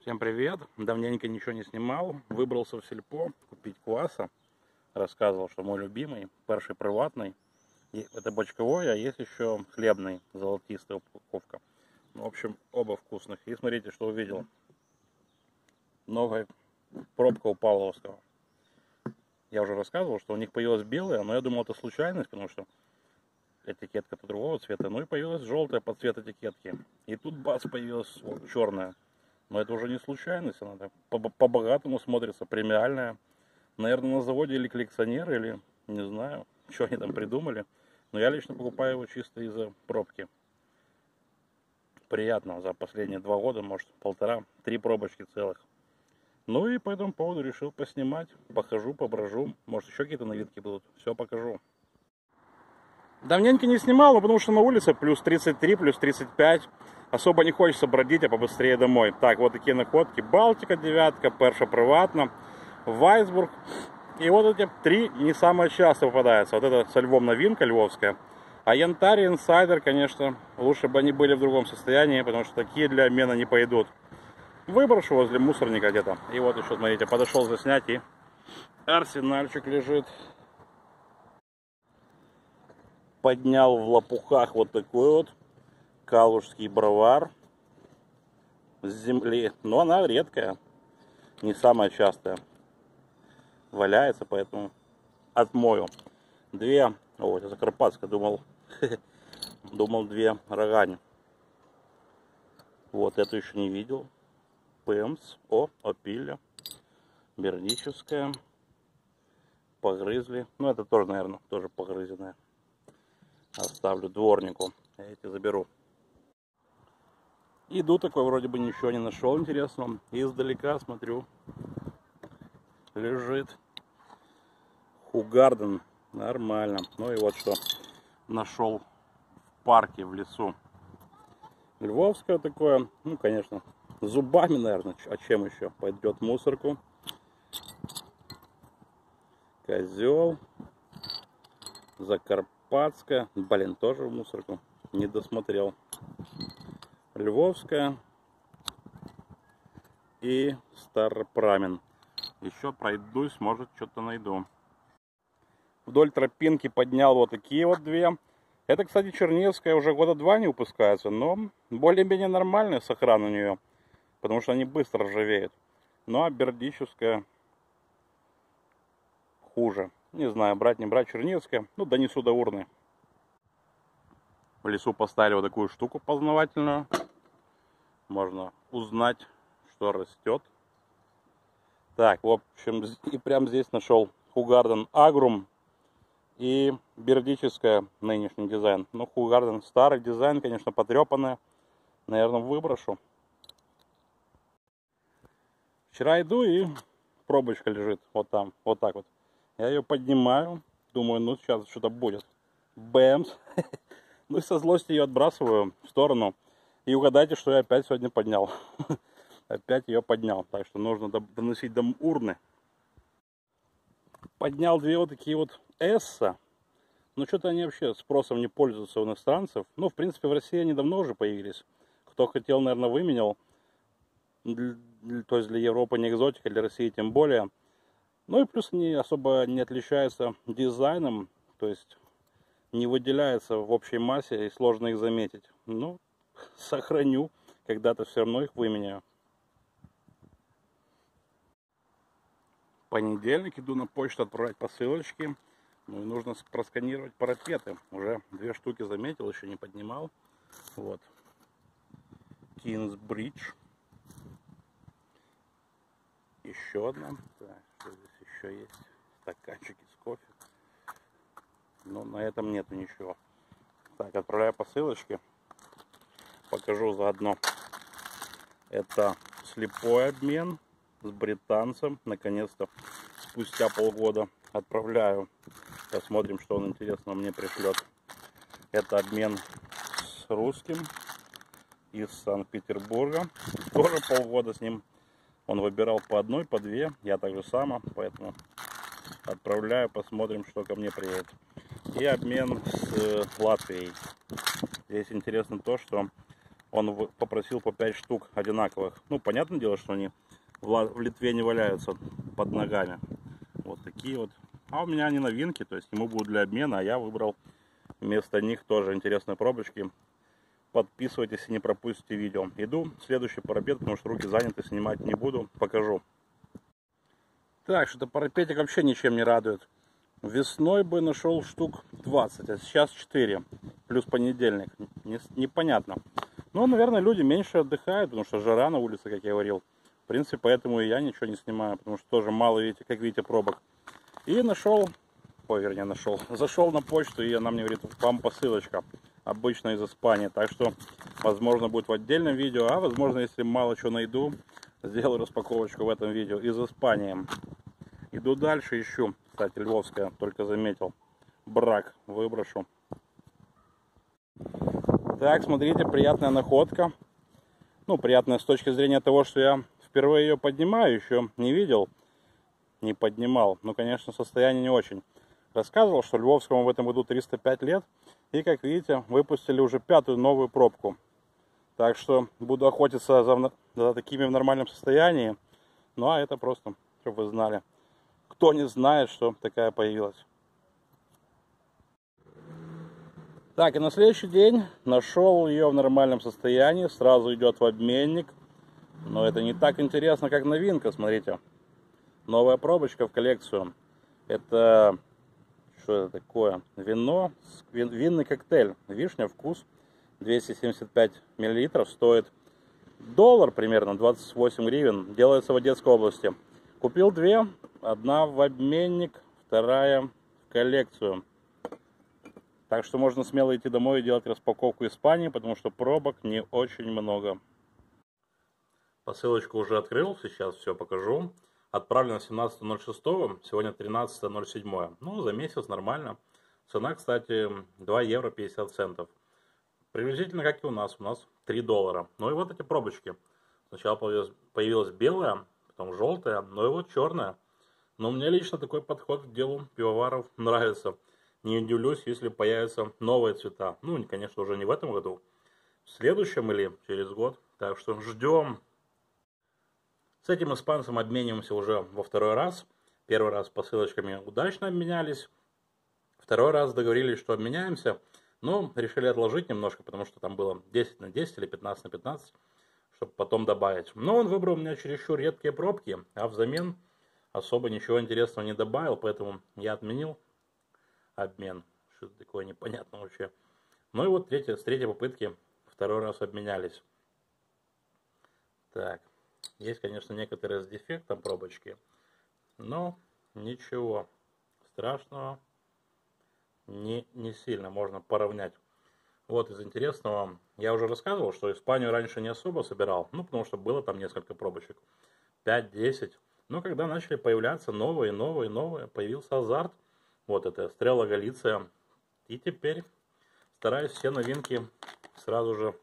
Всем привет! Давненько ничего не снимал. Выбрался в сельпо купить кваса. Рассказывал, что мой любимый, перший приватный. Это бочковой, а есть еще хлебный, золотистая упаковка. Ну, в общем, оба вкусных. И смотрите, что увидел. Новая пробка у Павловского. Я уже рассказывал, что у них появилась белая, но я думал, это случайность, потому что этикетка-то другого цвета. Ну и появилась желтая под цвет этикетки. И тут бац, появилась вот, черная. Но это уже не случайность, она так по-богатому смотрится, премиальная. Наверное, на заводе или коллекционеры, или не знаю, что они там придумали. Но я лично покупаю его чисто из-за пробки. Приятно за последние два года, может полтора, три пробочки целых. Ну и по этому поводу решил поснимать. Похожу, поброжу. Может еще какие-то новинки будут. Все покажу. Давненько не снимал, потому что на улице плюс 33, плюс 35 особо не хочется бродить, а побыстрее домой. Так, вот такие находки. Балтика девятка, Перша приватна, Вайсбург. И вот эти три не самые часто попадаются. Вот это со львом новинка львовская. А янтарь и инсайдер, конечно, лучше бы они были в другом состоянии, потому что такие для обмена не пойдут. Выброшу возле мусорника где-то. И вот еще, смотрите, подошел заснять и арсенальчик лежит. Поднял в лопухах вот такой вот калужский бровар с земли. Но она редкая, не самая частая. Валяется, поэтому отмою. Две, о, это Закарпатская, думал, думал две рогань. Вот эту еще не видел. Пэмс, о, опиля, берническая, погрызли. Ну, это тоже, наверное, тоже погрызенная. Оставлю дворнику, я эти заберу. Иду такой, вроде бы ничего не нашел интересного. Издалека смотрю, лежит Хугарден. Нормально. Ну и вот что нашел в парке, в лесу. Львовское такое, ну, конечно, зубами, наверное, а чем еще? Пойдет мусорку. Козел. Закарпатская. Блин, тоже в мусорку. Не досмотрел. Львовская и Старопрамен. Еще пройдусь, может что-то найду. Вдоль тропинки поднял вот такие вот две. Это, кстати, Черневская уже года два не выпускается, но более-менее нормальная сохран у нее, потому что они быстро ржавеют. Ну а Бердичевская хуже. Не знаю, брать, не брать Черневская. Ну, донесу до урны. В лесу поставили вот такую штуку познавательную можно узнать, что растет. Так, в общем, и прямо здесь нашел Хугарден Агрум и бердическая нынешний дизайн. Ну, Хугарден старый дизайн, конечно, потрепанный. Наверное, выброшу. Вчера иду и пробочка лежит вот там, вот так вот. Я ее поднимаю, думаю, ну сейчас что-то будет. Бэмс. Ну и со злости ее отбрасываю в сторону. И угадайте, что я опять сегодня поднял. опять ее поднял. Так что нужно доносить до урны. Поднял две вот такие вот Эсса. Но что-то они вообще спросом не пользуются у иностранцев. Ну, в принципе, в России они давно уже появились. Кто хотел, наверное, выменял. То есть для Европы не экзотика, для России тем более. Ну и плюс они особо не отличаются дизайном. То есть не выделяются в общей массе и сложно их заметить. Ну, сохраню, когда-то все равно их выменяю. Понедельник иду на почту отправлять посылочки. Ну и нужно просканировать парапеты. Уже две штуки заметил, еще не поднимал. Вот. Кинсбридж. Еще одна. Так, что здесь еще есть? Стаканчики с кофе. Но на этом нету ничего. Так, отправляю посылочки покажу заодно. Это слепой обмен с британцем. Наконец-то спустя полгода отправляю. Посмотрим, что он интересно мне пришлет. Это обмен с русским из Санкт-Петербурга. Тоже полгода с ним. Он выбирал по одной, по две. Я так же само, поэтому отправляю, посмотрим, что ко мне приедет. И обмен с Латвией. Здесь интересно то, что он попросил по 5 штук одинаковых. Ну, понятное дело, что они в Литве не валяются под ногами. Вот такие вот. А у меня они новинки, то есть ему будут для обмена, а я выбрал вместо них тоже интересные пробочки. Подписывайтесь и не пропустите видео. Иду в следующий парапет, потому что руки заняты, снимать не буду, покажу. Так, что-то парапетик вообще ничем не радует. Весной бы нашел штук 20, а сейчас 4, плюс понедельник. Непонятно. Но, наверное, люди меньше отдыхают, потому что жара на улице, как я говорил. В принципе, поэтому и я ничего не снимаю, потому что тоже мало, видите, как видите, пробок. И нашел, ой, вернее, нашел, зашел на почту, и она мне говорит, вам посылочка, обычно из Испании. Так что, возможно, будет в отдельном видео, а возможно, если мало чего найду, сделаю распаковочку в этом видео из Испании. Иду дальше, ищу. Кстати, львовская, только заметил. Брак выброшу. Так, смотрите, приятная находка. Ну, приятная с точки зрения того, что я впервые ее поднимаю, еще не видел, не поднимал. Ну, конечно, состояние не очень. Рассказывал, что Львовскому в этом году 305 лет. И, как видите, выпустили уже пятую новую пробку. Так что буду охотиться за, за такими в нормальном состоянии. Ну, а это просто, чтобы вы знали. Кто не знает, что такая появилась. Так, и на следующий день нашел ее в нормальном состоянии, сразу идет в обменник. Но это не так интересно, как новинка, смотрите. Новая пробочка в коллекцию. Это, что это такое? Вино, вин, винный коктейль. Вишня, вкус, 275 миллилитров, стоит доллар примерно, 28 гривен. Делается в Одесской области. Купил две, одна в обменник, вторая в коллекцию. Так что можно смело идти домой и делать распаковку Испании, потому что пробок не очень много. Посылочку уже открыл, сейчас все покажу. Отправлено 17.06, сегодня 13.07. Ну, за месяц нормально. Цена, кстати, 2 евро 50 центов. Приблизительно как и у нас, у нас 3 доллара. Ну и вот эти пробочки. Сначала появилась, белая, потом желтая, ну и вот черная. Но мне лично такой подход к делу пивоваров нравится. Не удивлюсь, если появятся новые цвета. Ну, конечно, уже не в этом году, в следующем или через год. Так что ждем. С этим испанцем обмениваемся уже во второй раз. Первый раз посылочками удачно обменялись. Второй раз договорились, что обменяемся. Но решили отложить немножко, потому что там было 10 на 10 или 15 на 15, чтобы потом добавить. Но он выбрал у меня чересчур редкие пробки, а взамен особо ничего интересного не добавил, поэтому я отменил обмен. Что-то такое непонятно вообще. Ну и вот третья, с третьей попытки второй раз обменялись. Так, есть, конечно, некоторые с дефектом пробочки, но ничего страшного не, не сильно можно поравнять. Вот из интересного, я уже рассказывал, что Испанию раньше не особо собирал, ну, потому что было там несколько пробочек, 5-10. Но когда начали появляться новые, новые, новые, появился азарт – вот это Стрела Галиция. И теперь стараюсь все новинки сразу же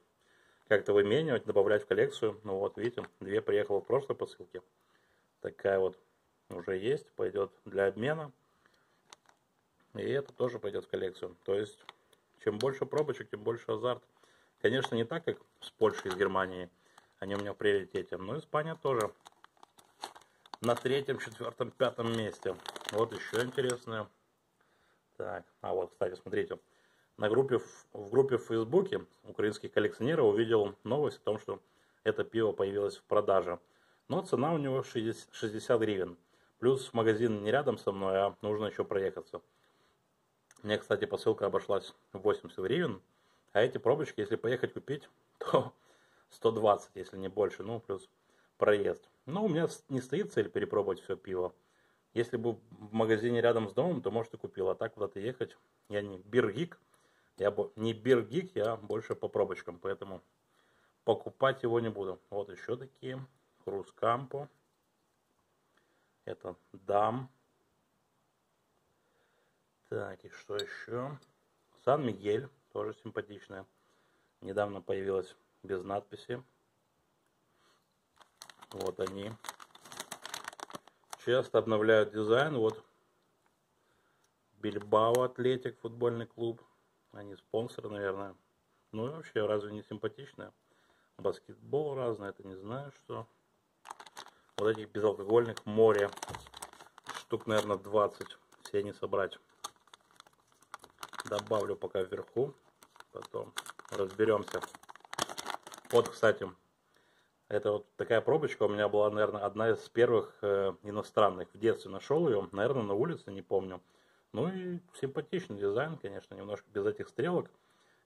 как-то выменивать, добавлять в коллекцию. Ну вот, видите, две приехала в прошлой посылке. Такая вот уже есть, пойдет для обмена. И это тоже пойдет в коллекцию. То есть, чем больше пробочек, тем больше азарт. Конечно, не так, как с Польшей, с Германией. Они у меня в приоритете. Но Испания тоже на третьем, четвертом, пятом месте. Вот еще интересное. Так, а вот, кстати, смотрите, на группе, в группе в Фейсбуке украинских коллекционеров увидел новость о том, что это пиво появилось в продаже. Но цена у него 60, 60 гривен. Плюс магазин не рядом со мной, а нужно еще проехаться. Мне, кстати, посылка обошлась 80 гривен. А эти пробочки, если поехать купить, то 120, если не больше. Ну, плюс проезд. Но у меня не стоит цель перепробовать все пиво. Если бы в магазине рядом с домом, то, может, и купил. А так куда-то ехать, я не биргик, я не биргик, я больше по пробочкам, поэтому покупать его не буду. Вот еще такие. Хрускампо. Это дам. Так, и что еще? Сан-Мигель, тоже симпатичная. Недавно появилась без надписи. Вот они часто обновляют дизайн. Вот Бильбао Атлетик, футбольный клуб. Они спонсоры, наверное. Ну и вообще, разве не симпатичная? баскетбол разный, это не знаю что. Вот этих безалкогольных море. Штук, наверное, 20. Все не собрать. Добавлю пока вверху. Потом разберемся. Вот, кстати, это вот такая пробочка у меня была, наверное, одна из первых э, иностранных. В детстве нашел ее, наверное, на улице, не помню. Ну и симпатичный дизайн, конечно, немножко без этих стрелок.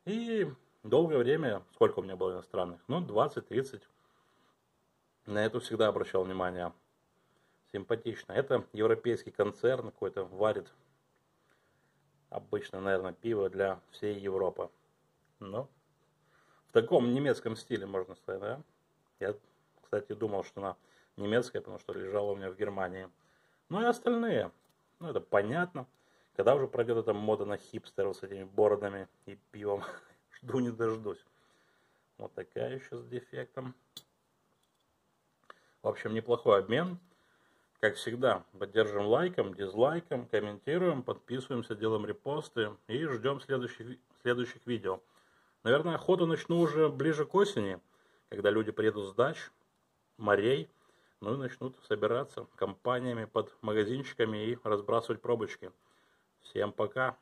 И долгое время, сколько у меня было иностранных? Ну, 20-30. На эту всегда обращал внимание. Симпатично. Это европейский концерн какой-то варит обычно, наверное, пиво для всей Европы. Но в таком немецком стиле, можно сказать, да? Я, кстати, думал, что она немецкая, потому что лежала у меня в Германии. Ну и остальные. Ну, это понятно. Когда уже пройдет эта мода на хипстеров с этими бородами и пивом? Жду не дождусь. Вот такая еще с дефектом. В общем, неплохой обмен. Как всегда, поддержим лайком, дизлайком, комментируем, подписываемся, делаем репосты и ждем следующих, следующих видео. Наверное, охоту начну уже ближе к осени, когда люди приедут с дач, морей, ну и начнут собираться компаниями под магазинчиками и разбрасывать пробочки. Всем пока!